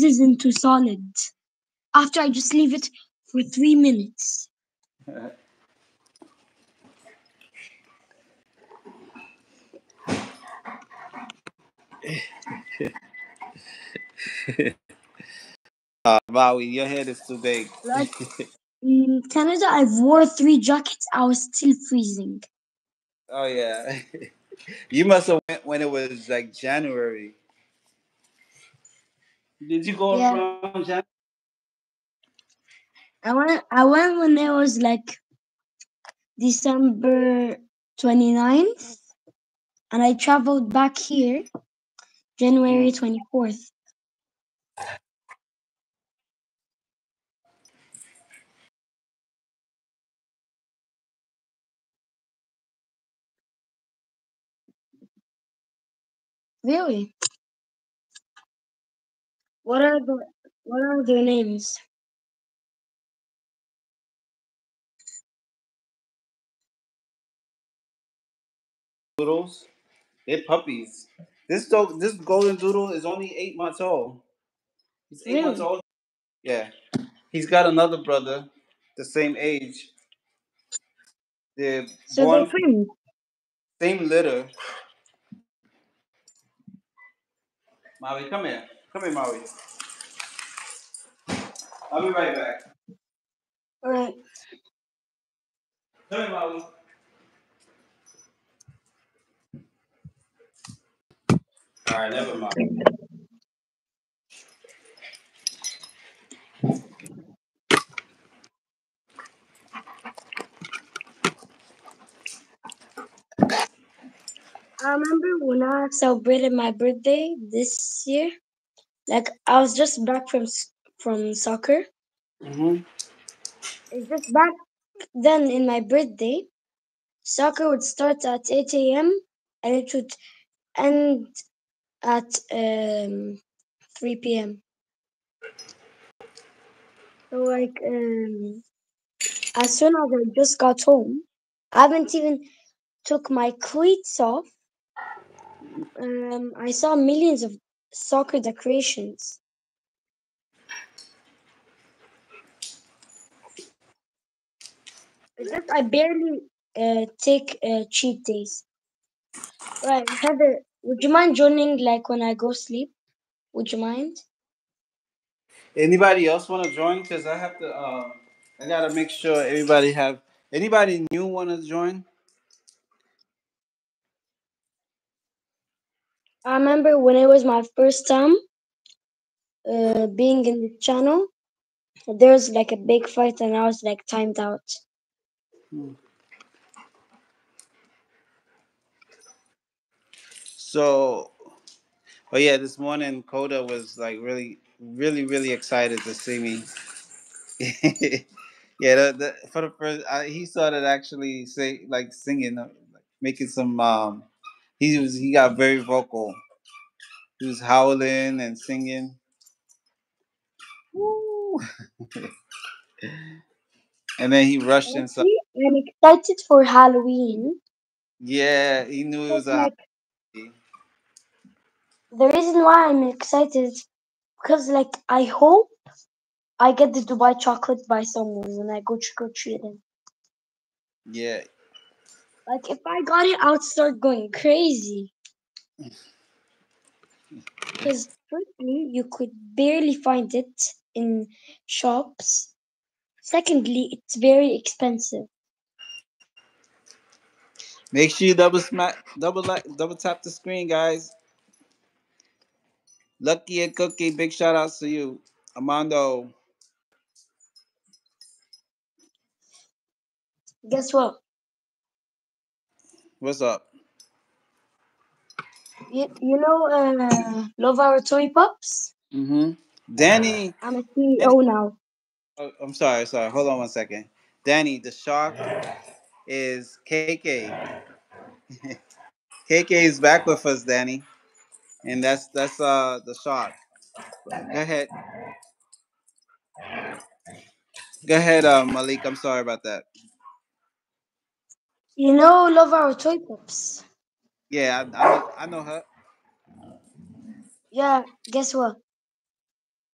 freezes into solid after I just leave it for three minutes. uh, Maui, your head is too big. Like in Canada, I wore three jackets. I was still freezing. oh yeah, you must have went when it was like January. Did you go Yeah. around? I went. I went when it was like December 29th, and I traveled back here January mm. 24th. Really? What are the What are their names? Doodles, they're puppies. This dog, this golden doodle is only eight months old. He's eight months old. Yeah, he's got another brother, the same age. They're So born they're friends. same litter. Maui, come here. Come here, Maui. I'll be right back. All right. Come here, Maui. All right, never mind. I remember when I celebrated my birthday this year. Like I was just back from from soccer. Mm-hmm. It's just back then in my birthday. Soccer would start at 8 a.m. and it would end at um 3 p.m. So like um as soon as I just got home, I haven't even took my cleats off. Um, I saw millions of soccer decorations. Just I barely uh, take uh, cheat days. Right, Heather, would you mind joining like when I go sleep? Would you mind? Anybody else want to join? Cause I have to. Uh, I gotta make sure everybody have. Anybody new want to join? I remember when it was my first time uh, being in the channel, there was like a big fight and I was like timed out. So, oh yeah, this morning Coda was like really, really, really excited to see me. yeah, the, the, for the first, I, he started actually say like singing, like, making some. Um, he was he got very vocal. He was howling and singing. Woo. and then he rushed inside. I'm excited for Halloween. Yeah, he knew it was Because, a. like, the reason why I'm excited because like I hope I get the Dubai chocolate by someone when I go trick or treating. Yeah, Like if I got it, I would start going crazy. Because firstly, you could barely find it in shops. Secondly, it's very expensive. Make sure you double smack, double like, double tap the screen, guys. Lucky and Cookie, big shout outs to you, Amando. Guess what? What's up? You, you know, uh, Love Our Toy Pops? Mm-hmm. Danny, I'm a CEO now. oh, I'm sorry, sorry. Hold on one second. Danny, the shark is KK. KK is back with us, Danny, and that's that's uh the shark. Go ahead. Go ahead, uh, Malik. I'm sorry about that. You know, Love Our Toy Pops? Yeah, I, I, I know her. Yeah, guess what?